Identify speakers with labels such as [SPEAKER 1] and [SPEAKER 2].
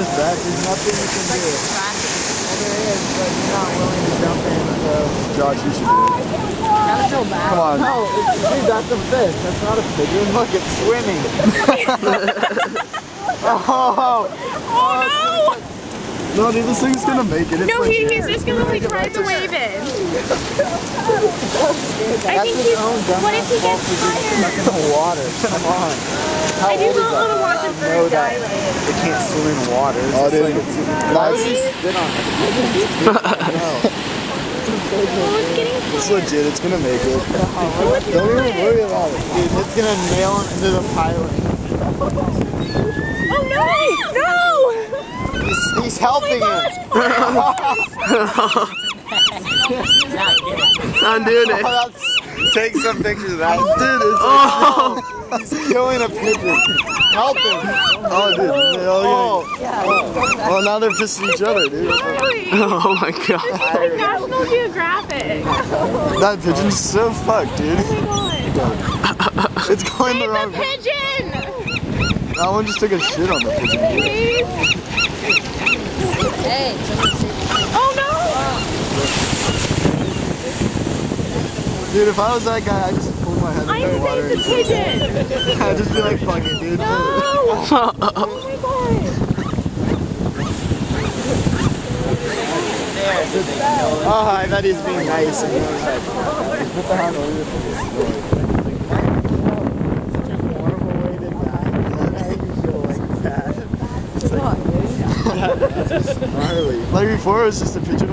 [SPEAKER 1] just bad. There's nothing you can do. Well, there is, but you're not willing to jump in, so.
[SPEAKER 2] Josh, you should do it.
[SPEAKER 3] Oh, Gotta feel bad.
[SPEAKER 2] Come on.
[SPEAKER 1] No, it's, dude, that's a fish. That's not a pigeon. Look, it's swimming. oh,
[SPEAKER 3] Oh
[SPEAKER 2] No, No, dude, this thing's gonna make it. It's
[SPEAKER 3] no! No, he, he's just gonna like ride the wave in. I think
[SPEAKER 1] his
[SPEAKER 3] he's.
[SPEAKER 1] own dumb
[SPEAKER 3] What if he gets
[SPEAKER 1] for getting stuck
[SPEAKER 3] tired?
[SPEAKER 1] in the water. Come on. How
[SPEAKER 3] I do not
[SPEAKER 1] that?
[SPEAKER 3] want to watch him
[SPEAKER 1] I know
[SPEAKER 3] bird
[SPEAKER 1] that
[SPEAKER 3] die like.
[SPEAKER 1] they can't swim in water. It's
[SPEAKER 2] Oh,
[SPEAKER 1] just
[SPEAKER 2] dude.
[SPEAKER 1] like why would you spit on it? no.
[SPEAKER 3] Oh, it's getting
[SPEAKER 2] It's legit. It's gonna make it.
[SPEAKER 3] Oh, it's
[SPEAKER 2] Don't even worry about it.
[SPEAKER 1] Dude, it's gonna nail him into the pilot.
[SPEAKER 3] Oh no! No!
[SPEAKER 1] He's, he's oh, helping him.
[SPEAKER 4] I'm doing it.
[SPEAKER 1] Oh, take some pictures of that.
[SPEAKER 2] Dude, it's
[SPEAKER 4] Oh,
[SPEAKER 1] He's killing a pigeon. Help him.
[SPEAKER 2] oh, dude. Oh,
[SPEAKER 1] Oh,
[SPEAKER 2] yeah. Well, now they're pissing each other, dude.
[SPEAKER 4] Oh my god.
[SPEAKER 3] It's like National Geographic.
[SPEAKER 2] That pigeon's so fucked, dude.
[SPEAKER 3] Oh.
[SPEAKER 2] It's going the wrong
[SPEAKER 3] the
[SPEAKER 2] way.
[SPEAKER 3] pigeon!
[SPEAKER 2] That one just took a shit on the pigeon. dude.
[SPEAKER 3] Please. Oh no!
[SPEAKER 2] Dude, if I was that guy, I'd just pull my head
[SPEAKER 3] I
[SPEAKER 2] in the water.
[SPEAKER 3] saved the pigeon!
[SPEAKER 2] I'd just be like, fuck it, dude.
[SPEAKER 3] No! Oh my god!
[SPEAKER 1] oh, I thought he was being nice. And he was like, put the hand over Such a horrible way to die. Why you that? It's like, gnarly.
[SPEAKER 2] Like before, it was just a pigeon